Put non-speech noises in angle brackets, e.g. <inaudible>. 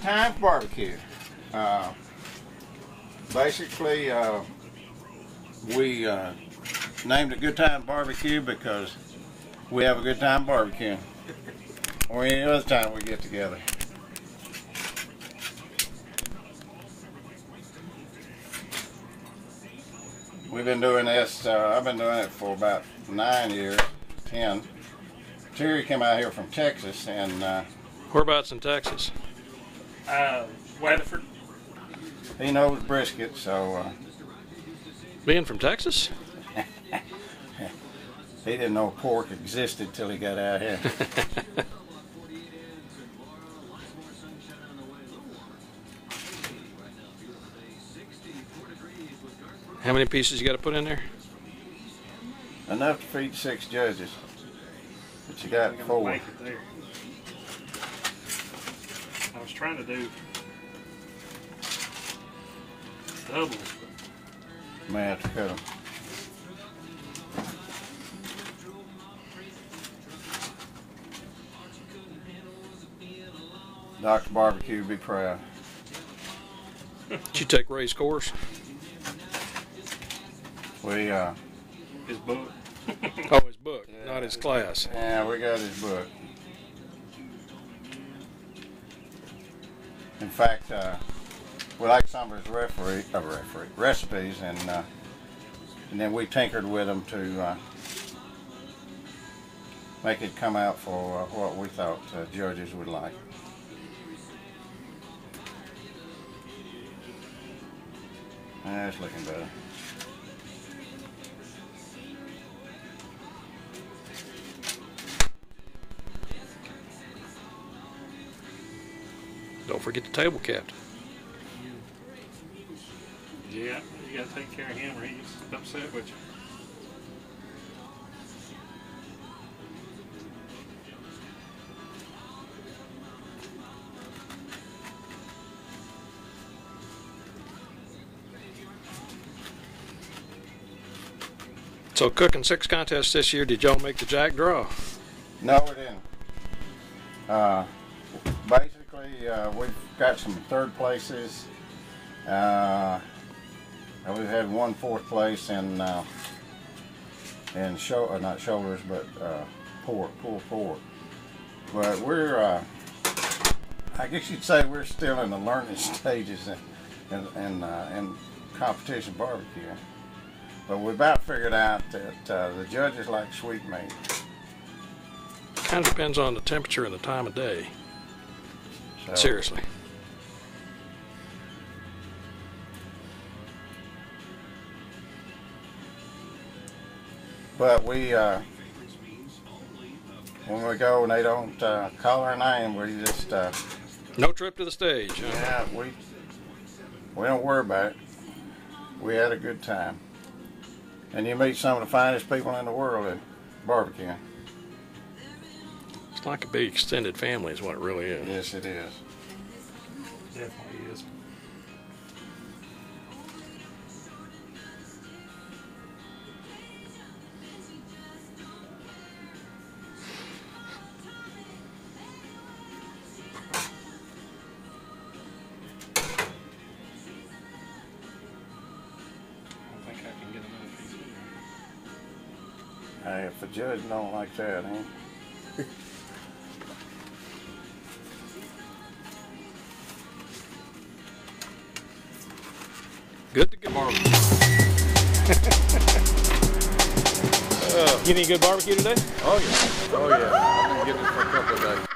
Times Barbecue. Uh, basically, uh, we uh, named it Good Time Barbecue because we have a good time barbecuing. Or any other time we get together. We've been doing this, uh, I've been doing it for about nine years, ten. Terry came out here from Texas and uh, Whereabouts in Texas? Uh, Weatherford. he knows brisket, so uh, Being from Texas? <laughs> he didn't know pork existed till he got out here. <laughs> How many pieces you got to put in there? Enough to feed six judges. But you got I'm four. Make it there. I was trying to do doubles, but May have to cut 'em. Dr. Barbecue, be proud. Did you take Ray's course? We, uh, his book. Oh, his <laughs> book, not his class. yeah, we got his book. In fact, uh, we like some of his referee, uh, referee recipes, and uh, and then we tinkered with them to uh, make it come out for uh, what we thought uh, judges would like. That's looking better. Don't forget the table captain. Yeah, you gotta take care of him or he gets upset with you. So cooking six contests this year. Did y'all make the jack draw? No, we didn't. Uh, basically, uh, we've got some third places. Uh, and we've had one fourth place in uh, in show, uh, not shoulders, but uh, pork, pork. But we're, uh, I guess you'd say we're still in the learning <laughs> stages in in, in, uh, in competition barbecue. But we've about figured out that uh, the judges like sweet meat. Kind of depends on the temperature and the time of day. So, Seriously. But we, uh, when we go and they don't uh, call our name, we just, uh, No trip to the stage. huh? yeah, we, we don't worry about it. We had a good time. And you meet some of the finest people in the world at barbecuing. It's like a big extended family, is what it really is. Yes, it is. Definitely is. I think I can get another piece in there. Hey, if the judge don't like that, huh? <laughs> Good to go. You need good barbecue today? Oh yeah, oh yeah. I've been getting it for a couple of days.